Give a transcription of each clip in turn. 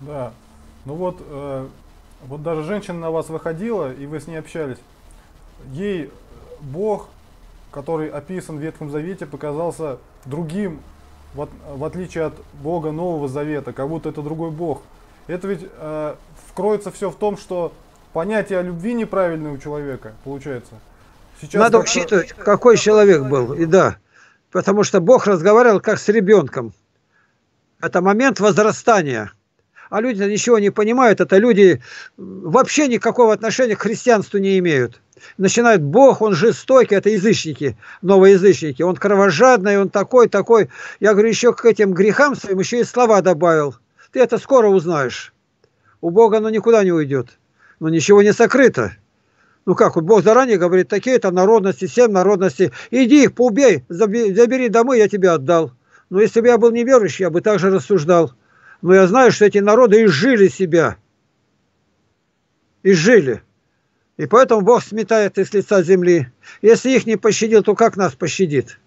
Да. Ну вот, э, вот даже женщина на вас выходила, и вы с ней общались. Ей Бог, который описан в Ветхом Завете, показался другим, в, в отличие от Бога Нового Завета, как будто это другой Бог. Это ведь э, вкроется все в том, что понятие о любви неправильное у человека, получается. Сейчас Надо учитывать, какой человек был, и да. Потому что Бог разговаривал как с ребенком. Это момент возрастания. А люди ничего не понимают, это люди вообще никакого отношения к христианству не имеют. Начинают, Бог, он жестокий, это язычники, новоязычники, он кровожадный, он такой, такой. Я говорю, еще к этим грехам своим еще и слова добавил. Ты это скоро узнаешь. У Бога оно никуда не уйдет. Но ничего не сокрыто. Ну как, вот Бог заранее говорит, такие-то народности, семь народностей, иди их поубей, забери домой, я тебе отдал. Но если бы я был неверующий, я бы также рассуждал. Но я знаю, что эти народы изжили себя. Изжили. И поэтому Бог сметает их с лица земли. Если их не пощадил, то как нас пощадит?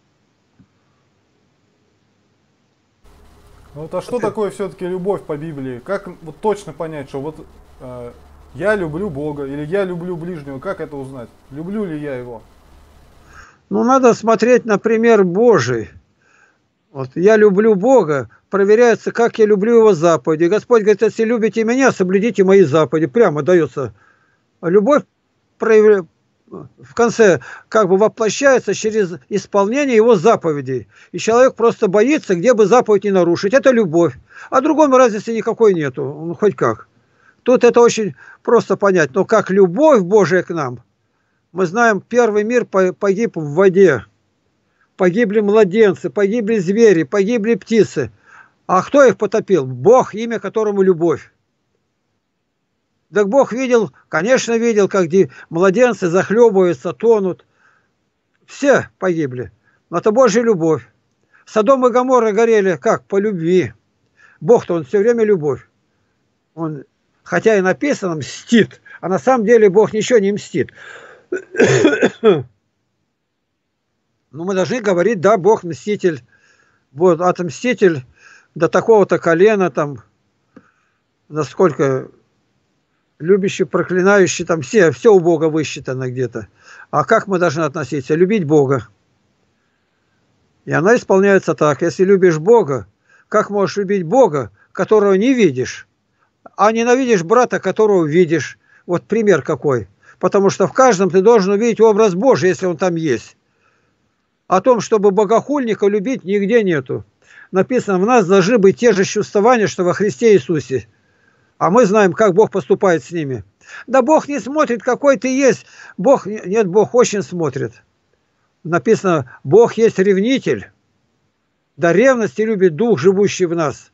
Ну вот, а что такое все-таки любовь по Библии? Как вот точно понять, что вот э, я люблю Бога или я люблю ближнего? Как это узнать? Люблю ли я его? Ну, надо смотреть на пример Божий. Вот я люблю Бога, проверяется, как я люблю его заповеди. Господь говорит, если любите меня, соблюдите мои заповеди. Прямо дается. Любовь проявляется в конце как бы воплощается через исполнение его заповедей. И человек просто боится, где бы заповедь не нарушить. Это любовь. А другому разницы никакой нету. Ну, хоть как. Тут это очень просто понять. Но как любовь Божия к нам, мы знаем, первый мир погиб в воде. Погибли младенцы, погибли звери, погибли птицы. А кто их потопил? Бог, имя которому любовь. Так Бог видел, конечно, видел, как младенцы захлебываются, тонут. Все погибли. Но это Божья любовь. Содом и Гамора горели как? По любви. Бог-то он все время любовь. Он, хотя и написано, мстит, а на самом деле Бог ничего не мстит. Но мы должны говорить, да, Бог мститель. Вот, отмститель до такого-то колена, там, насколько любящий, проклинающий, там все, все у Бога высчитано где-то. А как мы должны относиться? Любить Бога. И она исполняется так. Если любишь Бога, как можешь любить Бога, которого не видишь, а ненавидишь брата, которого видишь? Вот пример какой. Потому что в каждом ты должен увидеть образ Божий, если он там есть. О том, чтобы богохульника любить, нигде нету. Написано, в нас должны быть те же чувствования, что во Христе Иисусе. А мы знаем, как Бог поступает с ними. Да Бог не смотрит, какой ты есть. Бог, нет, Бог очень смотрит. Написано, Бог есть ревнитель. Да ревности любит Дух, живущий в нас.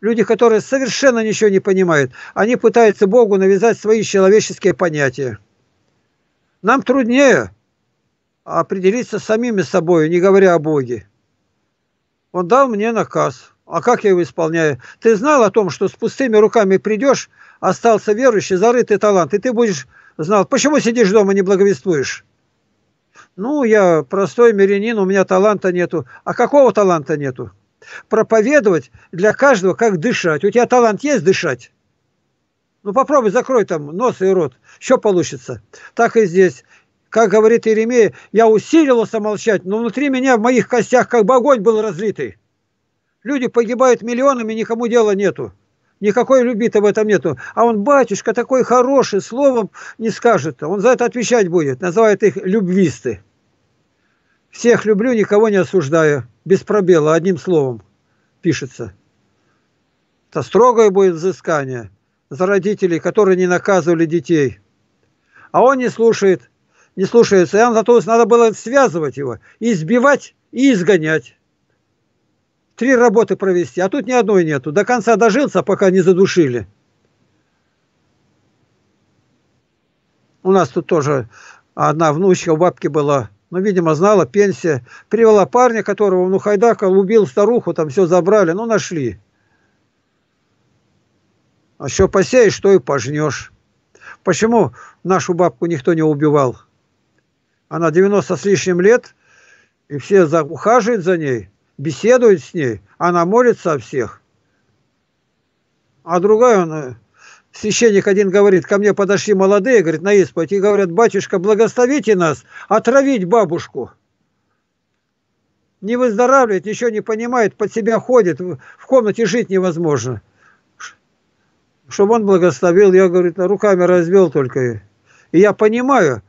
Люди, которые совершенно ничего не понимают, они пытаются Богу навязать свои человеческие понятия. Нам труднее определиться самими собой, не говоря о Боге. Он дал мне наказ. А как я его исполняю? Ты знал о том, что с пустыми руками придешь, остался верующий, зарытый талант, и ты будешь знал, почему сидишь дома, не благовествуешь? Ну, я простой мирянин, у меня таланта нету. А какого таланта нету? Проповедовать для каждого, как дышать. У тебя талант есть дышать? Ну, попробуй, закрой там нос и рот. Что получится? Так и здесь. Как говорит Иеремия, я усилился молчать, но внутри меня, в моих костях, как бы огонь был разлитый. Люди погибают миллионами, никому дела нету. Никакой любви-то в этом нету. А он, батюшка, такой хороший, словом не скажет. Он за это отвечать будет. Называет их любвисты. Всех люблю, никого не осуждаю. Без пробела, одним словом пишется. Это строгое будет взыскание за родителей, которые не наказывали детей. А он не слушает, не слушается. И он зато надо было связывать его, избивать и изгонять три работы провести, а тут ни одной нету. До конца дожился, пока не задушили. У нас тут тоже одна внучка у бабки была, ну, видимо, знала, пенсия. Привела парня, которого, ну, хайдака, убил старуху, там все забрали, ну, нашли. А что посеешь, что и пожнешь. Почему нашу бабку никто не убивал? Она 90 с лишним лет, и все ухаживают за ней беседует с ней, она молится о всех. А другая, он, э, священник один говорит, ко мне подошли молодые, говорит, на исповедь, и говорят, батюшка, благословите нас отравить бабушку. Не выздоравливает, ничего не понимает, под себя ходит, в комнате жить невозможно. Чтобы он благословил, я, говорит, руками развел только. И я понимаю,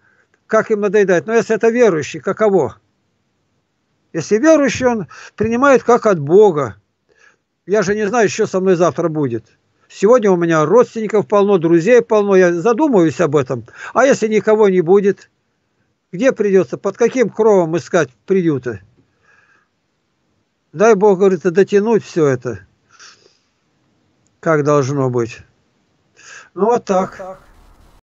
как им надоедать. Но если это верующий, каково? Если верующий, он принимает как от Бога. Я же не знаю, что со мной завтра будет. Сегодня у меня родственников полно, друзей полно, я задумываюсь об этом. А если никого не будет, где придется, под каким кровом искать приюта? Дай Бог, говорит, дотянуть все это, как должно быть. Ну вот так. Вот так.